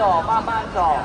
走，慢慢走。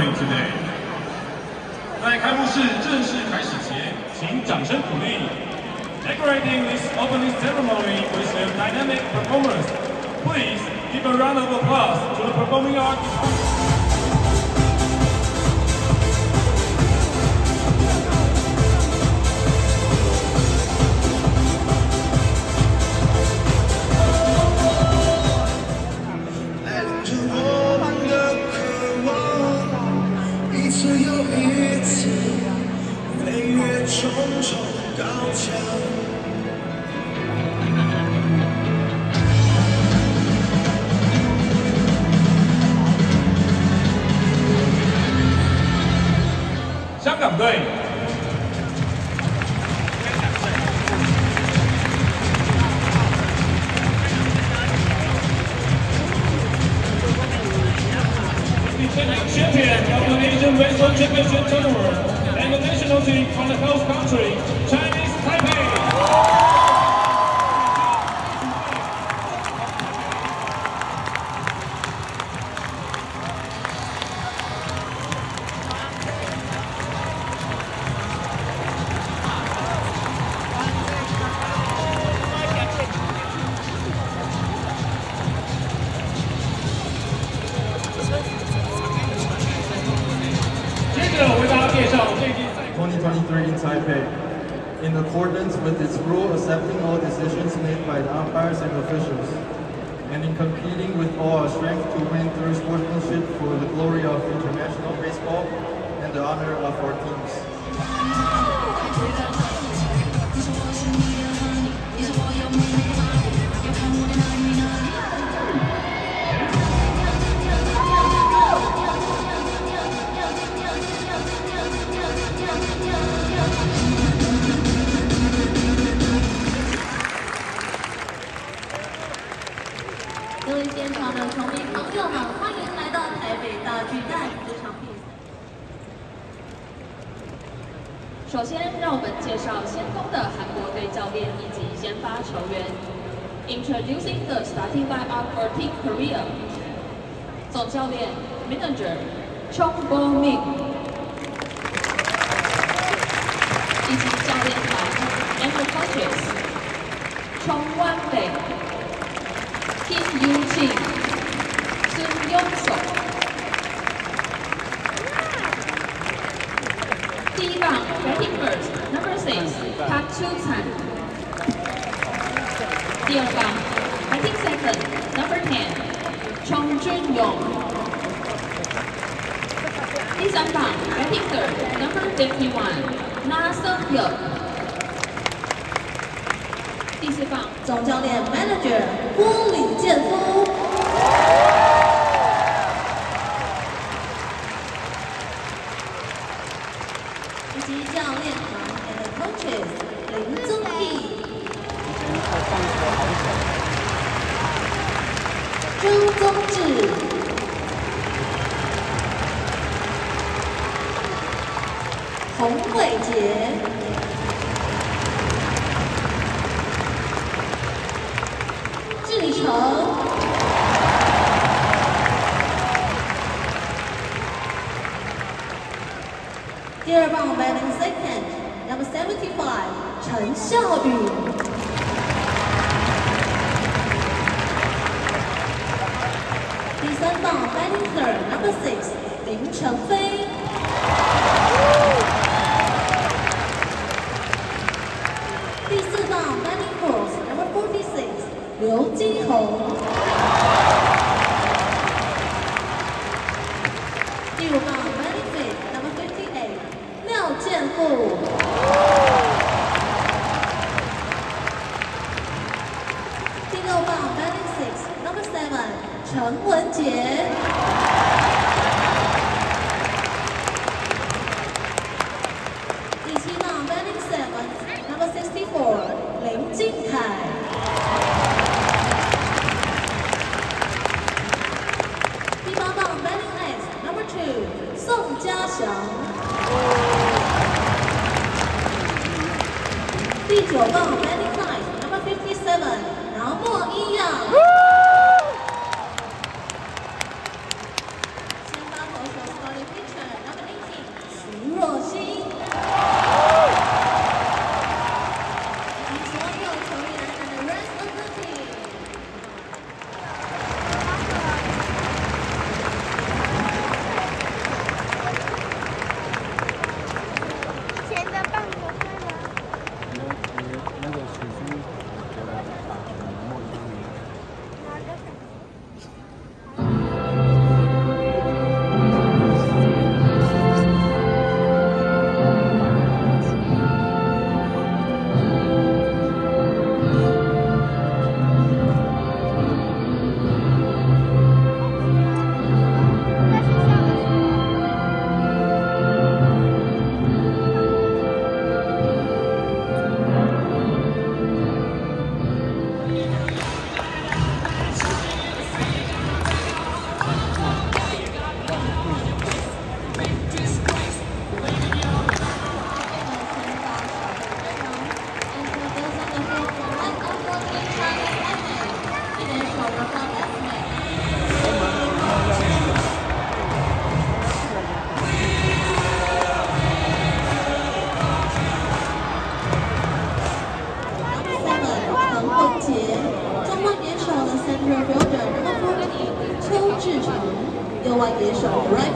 Ceremony today，在开幕式正式开始前，请掌声鼓励。Decorating this opening ceremony with a dynamic performance, please give a round of applause to the performing arts. the Gulf country, China 2023 in Taipei, in accordance with its rule accepting all decisions made by the umpires and officials, and in competing with all our strength to win through sportsmanship for the glory of international baseball and the honor of our teams. 首先，让我们介绍先锋的韩国队教练以及先发球员。Introducing the starting lineup for Team Korea。总教练 Manager Chong Bo-min。以及教练团 and coaches Chong Wan-bei 优庆、孙庸守，第一棒 batting first number six Park Chu Chan，第二棒 batting second number ten Chong Jun Yong，第三棒 batting third number fifty one Na Sung Yeop。第四棒总教练 manager 郭李建峰，洪伟杰。志成第二棒 batting second number seventy five 陈孝宇，第三棒 batting third number six 林成飞，第八棒 benny ace number two 宋嘉祥第九棒 benny Night number fifty seven 饶墨一样 Bishop, right?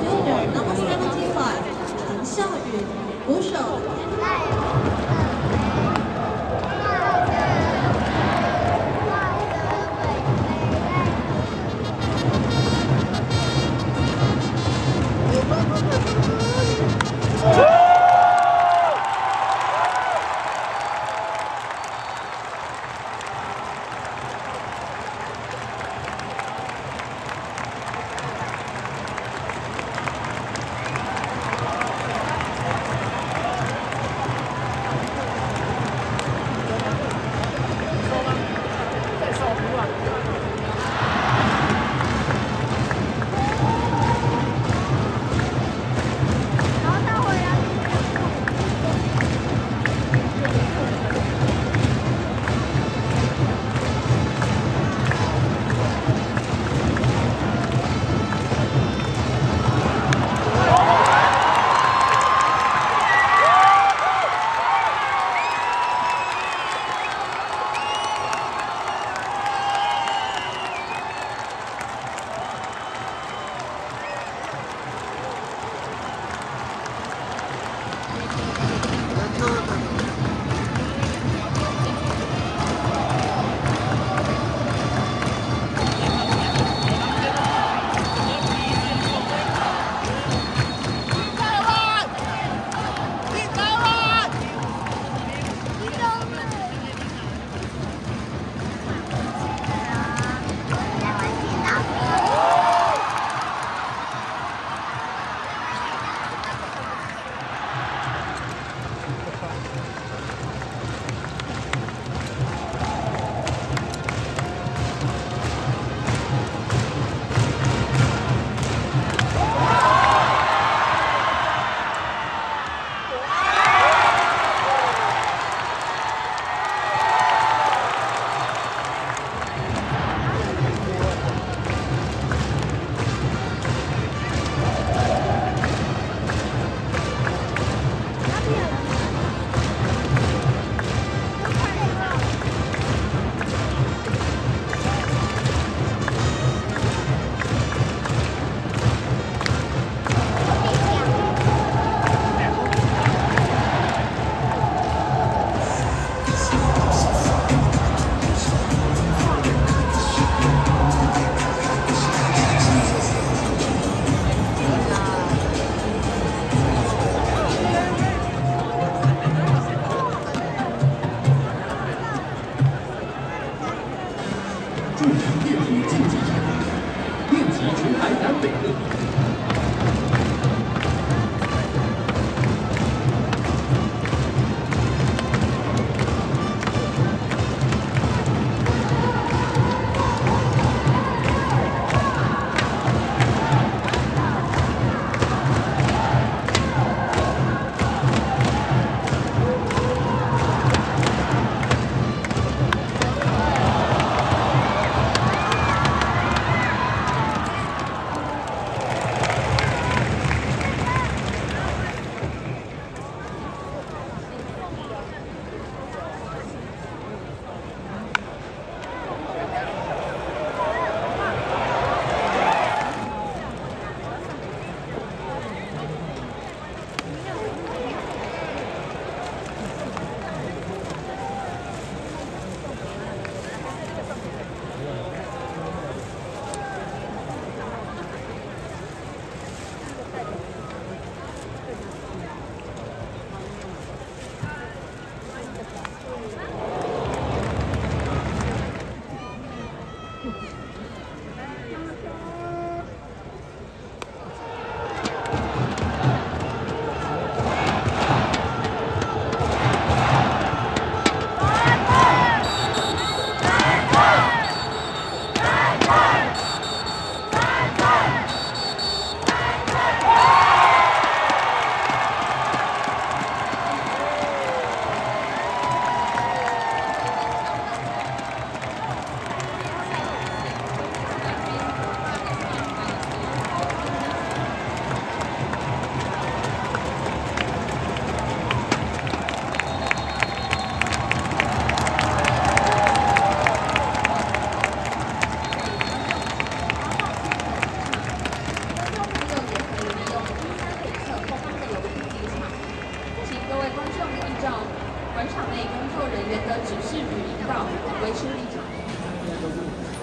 员的指示与引导，维持立场。